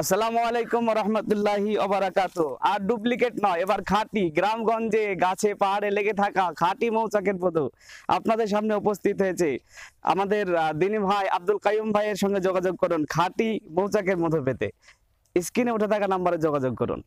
আসসালামু আলাইকুম রহমতুল্লাহি ওবারাকাতু। আর ডুপ্লিকেট নয়, এবার খাঁটি। গ্রামগঞ্জে গাছে, পাহাড়ে লেগে থাকা খাঁটি মৌচাকের পদ আপনাদের সামনে উপস্থিত হয়েছে। আমাদের দিনী ভাই আব্দুল কাইম ভাইয়ের সঙ্গে যোগাযোগ করুন, খাঁটি মৌচাকের মধু পেতে। স্ক্রিনে উঠে থাকা নাম্বারে যোগাযোগ করুন।